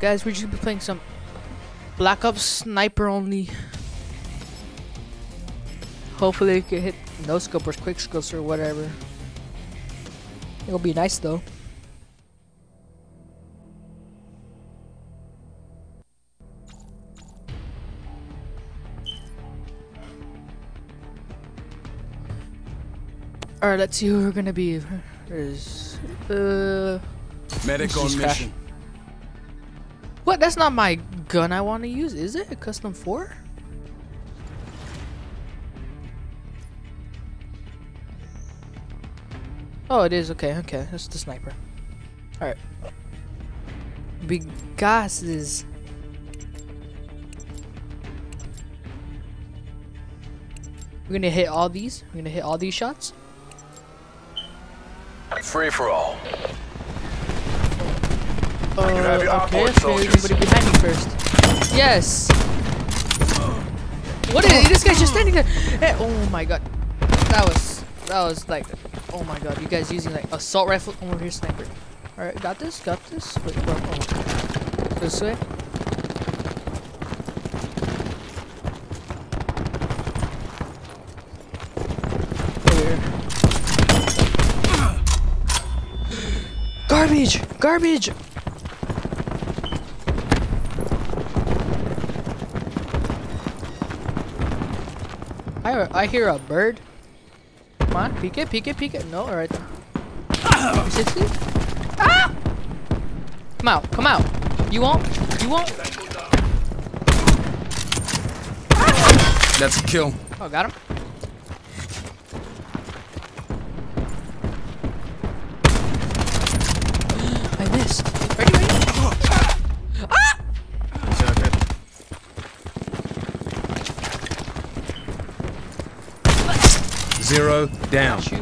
guys? We're just be playing some Black Ops Sniper only. Hopefully, we can hit no scope or quick scopes or whatever. It'll be nice though. Alright, let's see who we're gonna be. There's uh Medic is on mission. What? That's not my gun I want to use, is it? A custom 4? Oh, it is. Okay, okay. That's the sniper. Alright. Big gases. We're gonna hit all these. We're gonna hit all these shots. Free for all. Uh, okay, soldiers. anybody behind me first. Yes! What is this guy's just standing there? Eh, oh my god. That was that was like oh my god, you guys using like assault rifle over here sniper. Alright, got this, got this. Wait, well, oh. This way. Garbage! Garbage! I, I hear a bird. Come on, peek it, peek it, peek it. No, alright. 60? Ah! Come out, come out. You won't? You won't? That's a kill. Oh, got him. I missed. Ready, ready? Zero down. You.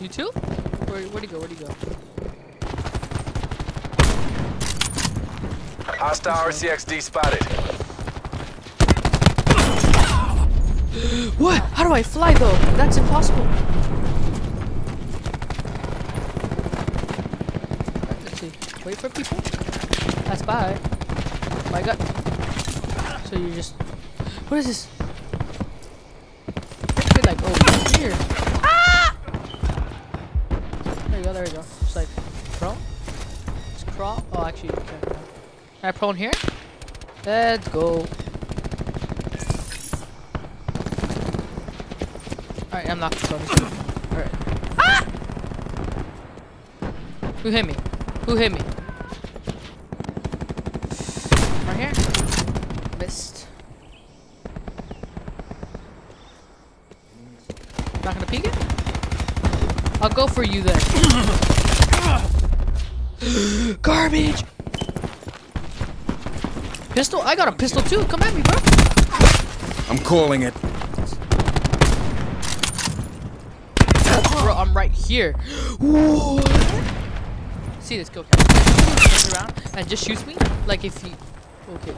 You too? Where, where'd he go? Where'd he go? Hostile RCXD spotted. What? How do I fly though? That's impossible. Let's see. Wait for people. That's bye. My god. So you just. What is this? It's good, like over here. Ah! There you go. There you go. Just like prone. Just crawl. Oh, actually, okay. okay. Can I prone here? Let's go. Alright, I'm not to Alright. Ah! Who hit me? Who hit me? Right here? Missed. Not gonna peek it? I'll go for you then. Garbage! Pistol? I got a pistol too. Come at me, bro. I'm calling it. Bro, I'm right here. What? See this kill. Turns around and just shoots me like if he. Okay.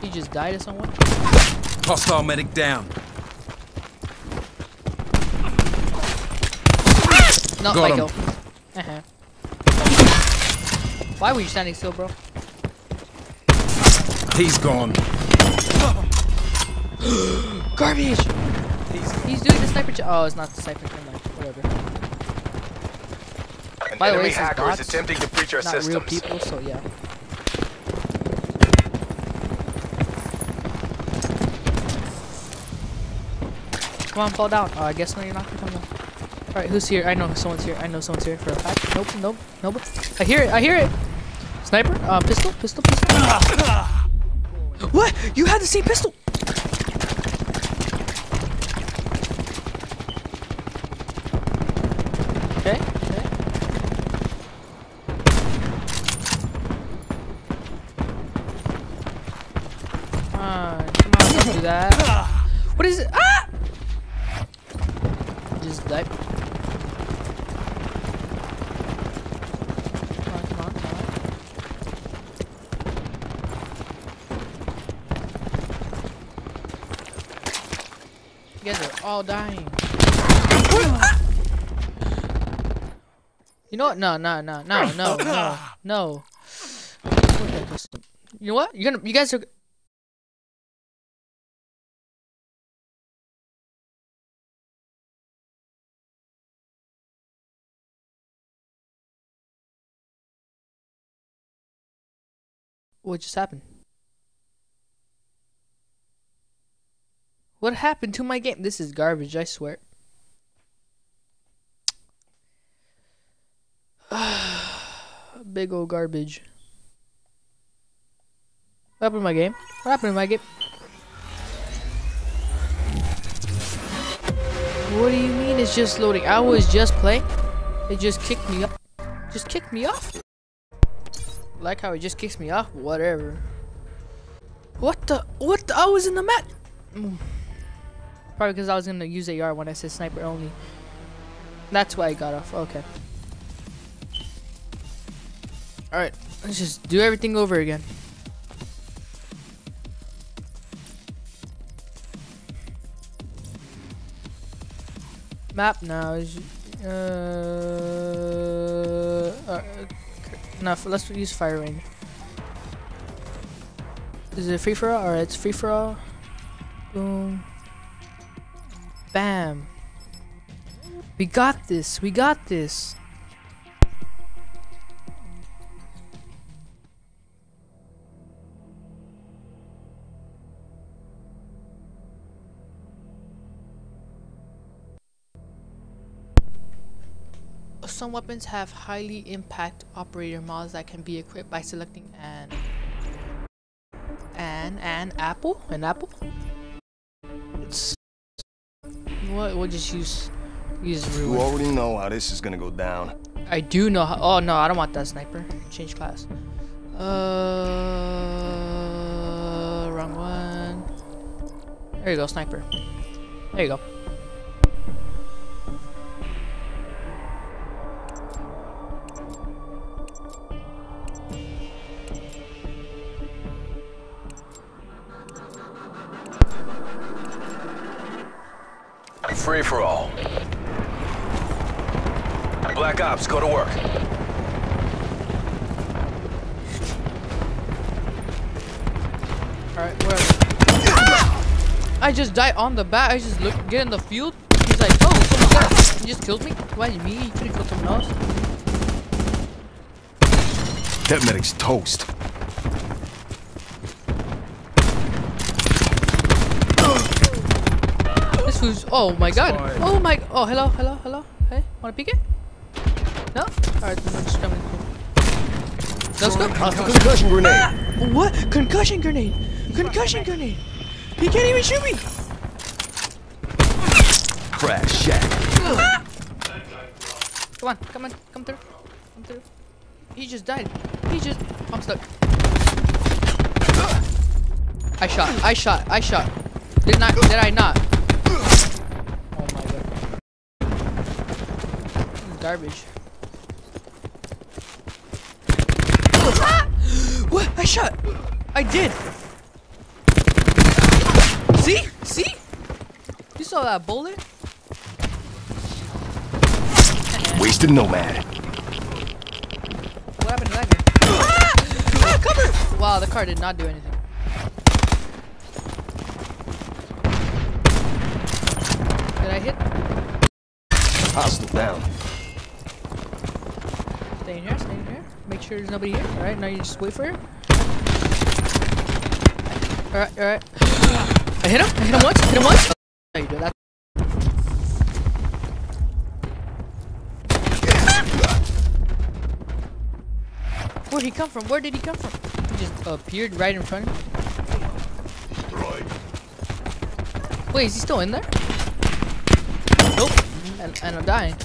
He just died to someone. Hostile medic down. Not Got my him. Uh-huh. Why were you standing still, bro? He's gone. Garbage! He's doing the sniper. Ch oh, it's not the sniper. Never mind. Whatever. An By the way, enemy this is hacker is attempting to breach our Not real people, so yeah. Come on, fall down. Oh, I guess no, you're not gonna come down. Alright, who's here? I know someone's here. I know someone's here for a fact. Nope, nope, nope. I hear it. I hear it. Sniper? Uh, pistol? Pistol? Pistol? what? You had the same pistol? Okay, okay. Come on, come on, don't do that. What is it? Ah! Just die. Come on, come on, come on. You guys are all dying. You know what? No, no, no, no, no, no, no. Fuck that pistol. You know what? You're gonna. You guys are. What just happened? What happened to my game? This is garbage, I swear. Big old garbage. What happened to my game? What happened to my game? What do you mean it's just loading? I was just playing. It just kicked me off. Just kicked me off. Like how it just kicks me off. Whatever. What the? What? The, I was in the mat. Mm. Probably because I was gonna use AR when I said sniper only. That's why I got off. Okay. Alright, let's just do everything over again. Map now is uh, uh enough. Let's use fire range. Is it free for all? Alright, it's free for all. Boom. Bam. We got this. We got this. Some weapons have highly impact operator mods that can be equipped by selecting an an an apple an apple. What we'll just use use You already know how this is gonna go down. I do know how. Oh no, I don't want that sniper. Change class. Uh, wrong one. There you go, sniper. There you go. Free for all. Black Ops, go to work. Alright, where? I just died on the bat. I just look, get in the field. He's like, oh, someone got it. He just killed me. Why me? He could have killed someone else. That medic's toast. Who's. Oh my god. Oh my. Oh, hello, hello, hello. Hey, wanna peek it? No? Alright, then I'm just coming. Let's go. Hostile concussion grenade. Ah, what? Concussion grenade! Concussion grenade! He can't even shoot me! Crash shack. Come on, come on, come through. Come through. He just died. He just. I'm stuck. I shot, I shot, I shot. Did not, did I not? Oh my god. Garbage. what? I shot! I did! See? See? You saw that bullet? Wasted nomad. What happened to that guy? Ah! Ah, cover! Wow, the car did not do anything. Did I hit? Hostile down. Stay in here, stay in here. Make sure there's nobody here. Alright, now you just wait for her. Alright, alright. I hit him, I hit him once, hit him once. You do that? Where'd he come from? Where did he come from? He just appeared right in front of me. Wait, is he still in there? Nope. And, and I'm dying.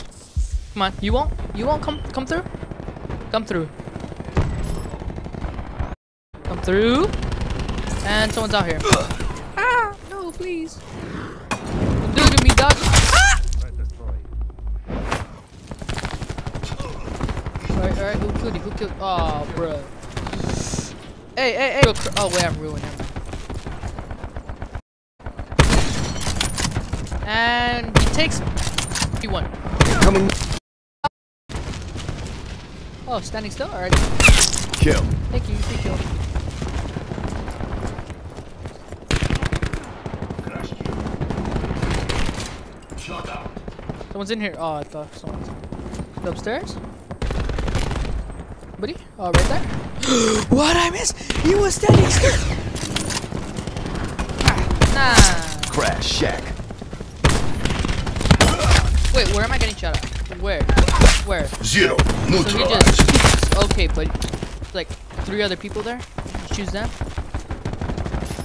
Come on, you won't? You won't come come through? Come through. Come through. And someone's out here. ah! No, please. Don't do it to me, dog. Ah! Alright, alright, who killed you? Who killed? Oh, bro. Hey, hey, hey. Oh, wait, I'm ruining him. And he takes. He won. Coming. Oh, standing still? Alright. Kill. Thank you. Free kill. Someone's in here. Oh, I thought someone's You upstairs. Buddy? Oh, right there. what I missed? He was standing still. Ah, Nah. Crash shack. Wait, where am I getting shot at? Where? Where? Zero. So just okay, but like three other people there. Choose them.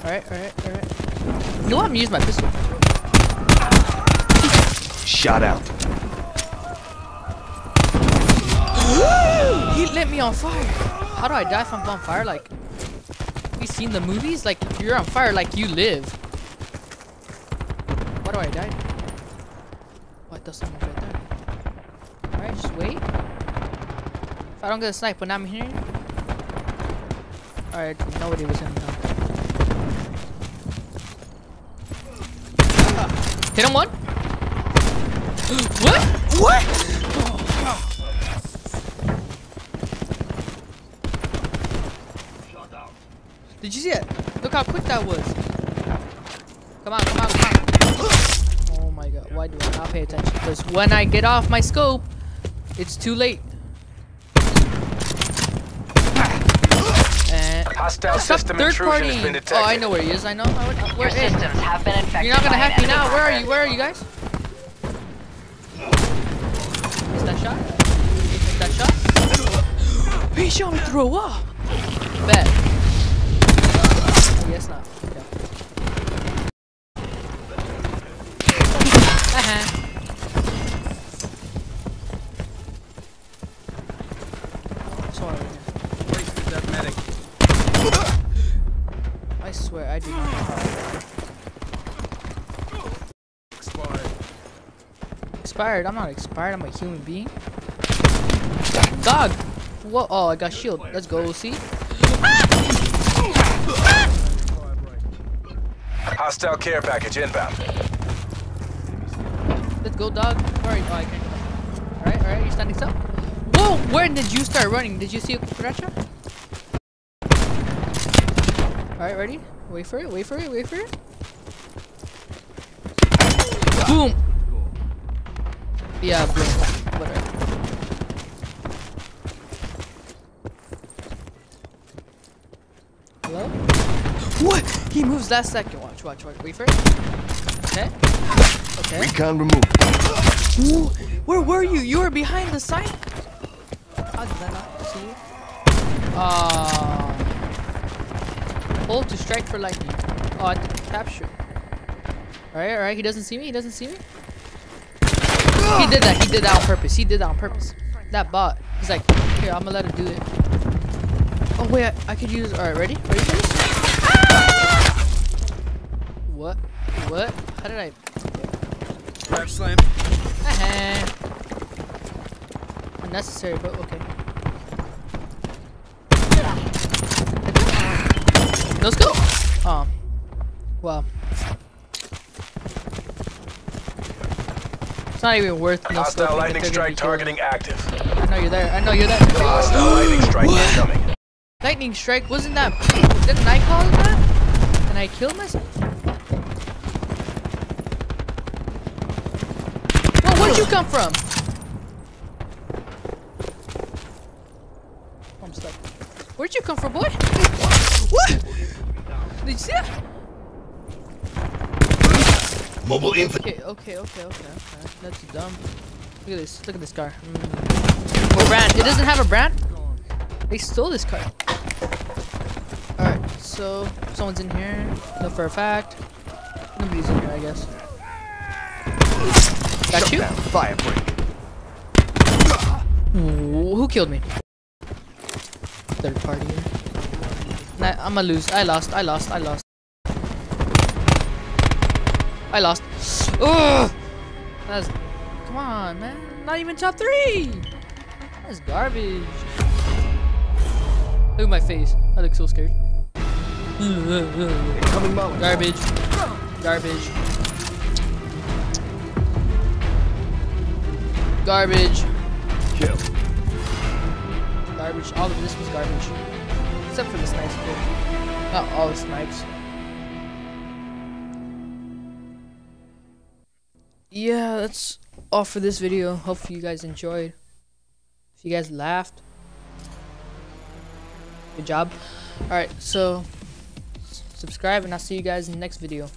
All right, all right, all right. You know what? I'm using my pistol. Shot out. He lit me on fire. How do I die if I'm on fire? Like, you seen the movies? Like, you're on fire like you live. Why do I die? Oh, I thought someone was right there. Alright, just wait. If I don't get a snipe when I'm here. Alright, nobody was in there. Ah, hit him one. what? What? Did you see it? Look how quick that was. Come on, come on, come on. Oh my god, why do I not pay attention? Because when I get off my scope, it's too late. And Hostile stop system third intrusion party. has been Oh. I know where he is. I know. I would, Your where is? systems have been infected. You're not gonna by hack me now. Where are you? Where are you guys? Is that shot? Is that shot? he shot me through a wall. Bet. I guess not. Expired. I'm not expired. I'm a human being. Dog. What? Oh, I got shield. Let's go. See? Hostile care package inbound. Let's go, dog. Where are you? Oh, I can't. All right, all right. You standing still? Whoa! Where did you start running? Did you see a Kukurecha? All right, ready? Wait for it. Wait for it. Wait for it. Boom. Yeah, boom. Whatever. Hello? What? He moves that second. Watch, watch, watch. Wait for it. Okay. Okay. Recon removed. Ooh, where were you? You were behind the sign? How did I not see you? Ah. hold to strike for lightning. Oh, I capture. Alright, alright. He doesn't see me. He doesn't see me. He did that. He did that on purpose. He did that on purpose. That bot. He's like, here, I'm gonna let him do it. Oh wait, I, I could use. Alright, ready? Ready for this? What? What? How did I? Grav Slam. Uh-huh. Unnecessary, but okay. Let's go. Um. Well. It's not even worth no Hostile scoping lightning strike be killing targeting active. I know you're there. I know you're there. Hostile lightning strike incoming. Lightning strike wasn't that? Didn't I call it that? And I killed myself. Whoa, where'd you come from? I'm stuck. Where'd you come from, boy? What? Did you see that? Mobile infantry. Okay, okay, okay, okay, okay. That's dumb. Look at this. Look at this car. Mm. Or brand. It doesn't have a brand. They stole this car. Alright, so someone's in here. No, for a fact. Nobody's in here, I guess. Got Shut you? down. Fire break. Ooh, Who killed me? Third party. Nah, I'm gonna lose. I lost. I lost. I lost. I lost. Ugh! That's. Come on, man. Not even top three! That's garbage. Look at my face. I look so scared. Incoming Molotov. Garbage. Garbage. Garbage. Kill. Garbage. all of this was garbage. Except for the snipes. Not all the snipes. Yeah, that's all for this video. Hopefully you guys enjoyed. If you guys laughed. Good job. Alright, so subscribe and I'll see you guys in the next video.